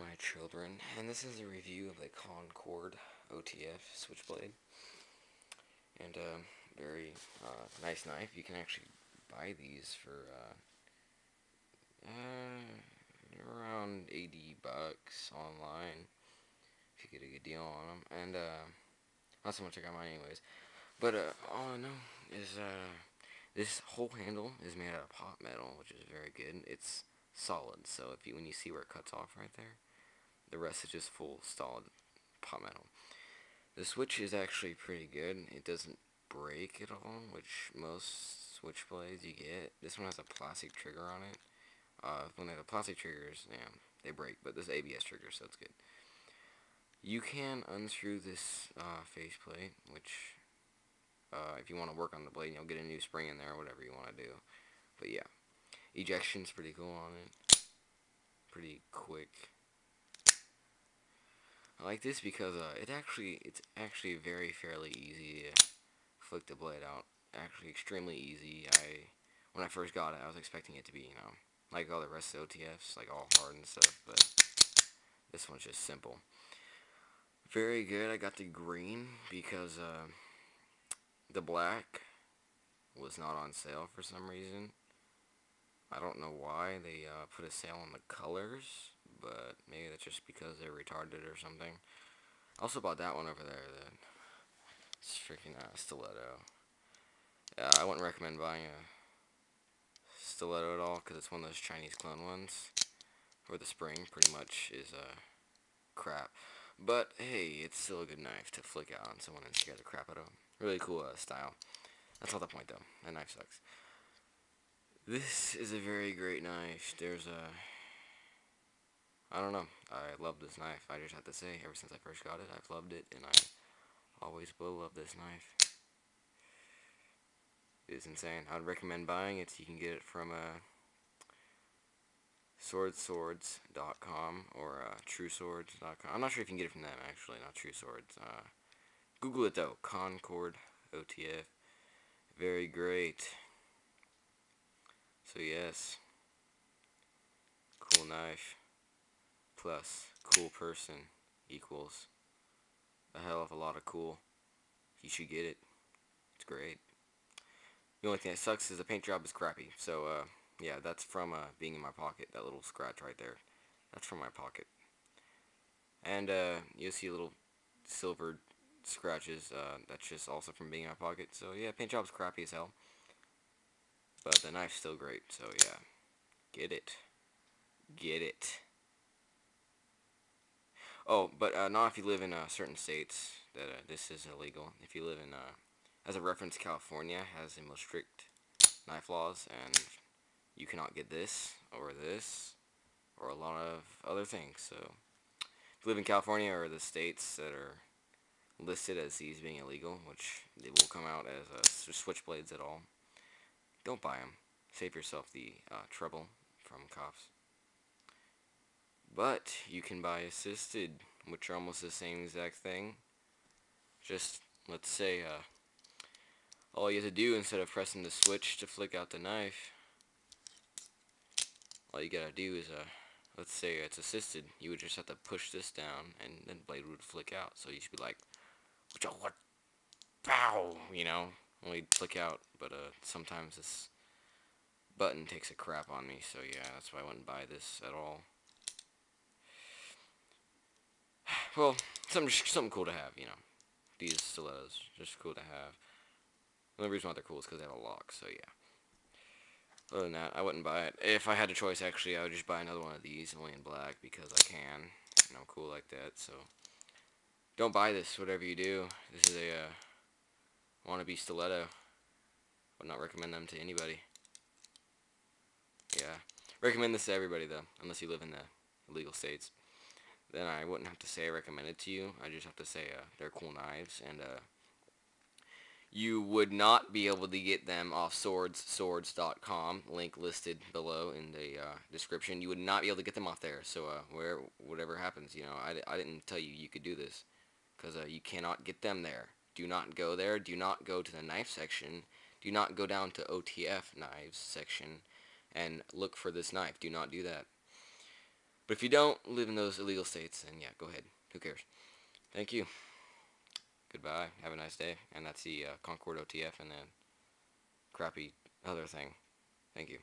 my children, and this is a review of the Concord OTF switchblade. And uh, very uh, nice knife. You can actually buy these for uh, uh around 80 bucks online if you get a good deal on them. And uh, not so much I got mine anyways. But uh, all I know is this whole handle is made out of pot metal, which is very good. It's solid. So if you when you see where it cuts off right there, the rest is just full solid pot metal. The switch is actually pretty good. It doesn't break at all, which most switch blades you get. This one has a plastic trigger on it. Uh, when they have plastic triggers, yeah, they break, but this ABS trigger, so it's good. You can unscrew this uh, faceplate, which uh, if you want to work on the blade, you'll get a new spring in there, whatever you want to do. But yeah. Ejection's pretty cool on it. Pretty quick. I like this because uh, it actually it's actually very fairly easy to flick the blade out. Actually, extremely easy. I when I first got it, I was expecting it to be you know like all the rest of the OTFs, like all hard and stuff, but this one's just simple. Very good. I got the green because uh, the black was not on sale for some reason. I don't know why they uh, put a sale on the colors, but maybe that's just because they're retarded or something. I also bought that one over there, the it's freaking uh, stiletto. Yeah, I wouldn't recommend buying a stiletto at all, because it's one of those Chinese clone ones, where the spring pretty much is uh, crap. But, hey, it's still a good knife to flick out on someone and scare the crap out of them. Really cool uh, style. That's not the point, though. That knife sucks. This is a very great knife. There's a... I don't know. I love this knife. I just have to say, ever since I first got it, I've loved it, and I always will love this knife. It is insane. I'd recommend buying it. You can get it from uh, swordsswords.com or uh, trueswords.com. I'm not sure if you can get it from them, actually, not True Swords. Uh, Google it, though. Concord OTF. Very great. So yes, cool knife plus cool person equals a hell of a lot of cool. You should get it. It's great. The only thing that sucks is the paint job is crappy. So, uh, yeah, that's from uh, being in my pocket. That little scratch right there. That's from my pocket. And uh, you'll see little silver scratches. Uh, that's just also from being in my pocket. So, yeah, paint job's crappy as hell. But the knife's still great, so yeah. Get it. Get it. Oh, but uh, not if you live in uh, certain states that uh, this is illegal. If you live in, uh, as a reference, California has the most strict knife laws, and you cannot get this, or this, or a lot of other things. So, if you live in California or the states that are listed as these being illegal, which they will come out as uh, switchblades at all, don't buy them. Save yourself the uh, trouble from cops. But you can buy assisted, which are almost the same exact thing. Just, let's say, uh, all you have to do instead of pressing the switch to flick out the knife, all you gotta do is, uh, let's say it's assisted, you would just have to push this down and then blade would flick out. So you should be like, what, pow, you know, only flick out, but uh, sometimes this button takes a crap on me, so yeah, that's why I wouldn't buy this at all. Well, something something cool to have, you know. These stilettos, just cool to have. The only reason why they're cool is because they have a lock, so yeah. Other than that, I wouldn't buy it. If I had a choice, actually, I would just buy another one of these, only in black, because I can. And I'm cool like that, so... Don't buy this, whatever you do. This is a, uh, wannabe stiletto. Would not recommend them to anybody. Yeah. Recommend this to everybody though, unless you live in the illegal states. Then I wouldn't have to say I recommend it to you. I just have to say uh, they're cool knives and uh, you would not be able to get them off swords, swordsswords.com link listed below in the uh, description you would not be able to get them off there so uh, where whatever happens you know I, I didn't tell you you could do this because uh, you cannot get them there do not go there. Do not go to the knife section. Do not go down to OTF knives section and look for this knife. Do not do that. But if you don't live in those illegal states, then yeah, go ahead. Who cares? Thank you. Goodbye. Have a nice day. And that's the uh, Concord OTF and then crappy other thing. Thank you.